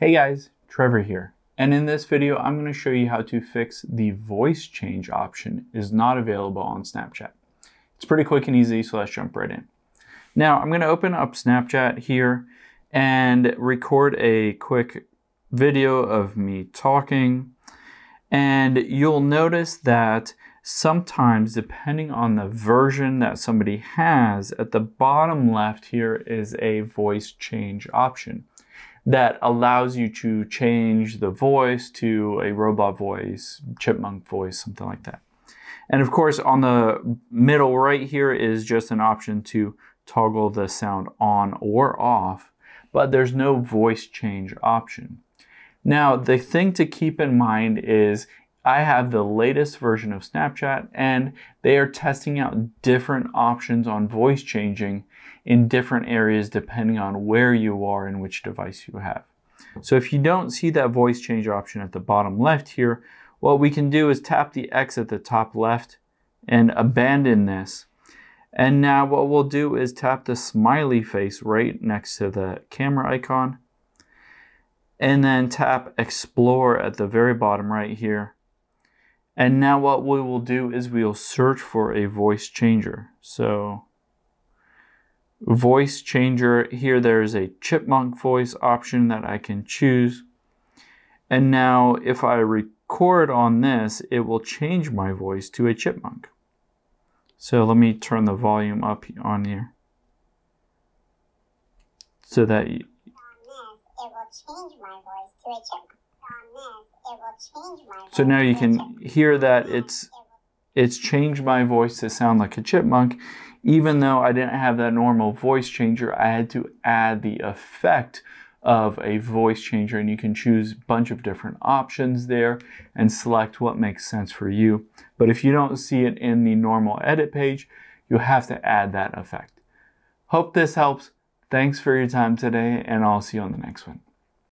Hey guys, Trevor here. And in this video, I'm going to show you how to fix the voice change option is not available on Snapchat. It's pretty quick and easy, so let's jump right in. Now, I'm going to open up Snapchat here and record a quick video of me talking. And you'll notice that sometimes, depending on the version that somebody has, at the bottom left here is a voice change option that allows you to change the voice to a robot voice, chipmunk voice, something like that. And of course, on the middle right here is just an option to toggle the sound on or off, but there's no voice change option. Now, the thing to keep in mind is I have the latest version of Snapchat and they are testing out different options on voice changing in different areas depending on where you are and which device you have. So if you don't see that voice change option at the bottom left here, what we can do is tap the X at the top left and abandon this. And now what we'll do is tap the smiley face right next to the camera icon and then tap explore at the very bottom right here and now what we will do is we'll search for a voice changer. So voice changer, here there's a chipmunk voice option that I can choose. And now if I record on this, it will change my voice to a chipmunk. So let me turn the volume up on here. So that you, this, it will change my voice to a chipmunk. So now you can hear that it's it's changed my voice to sound like a chipmunk. Even though I didn't have that normal voice changer, I had to add the effect of a voice changer and you can choose a bunch of different options there and select what makes sense for you. But if you don't see it in the normal edit page, you have to add that effect. Hope this helps. Thanks for your time today and I'll see you on the next one.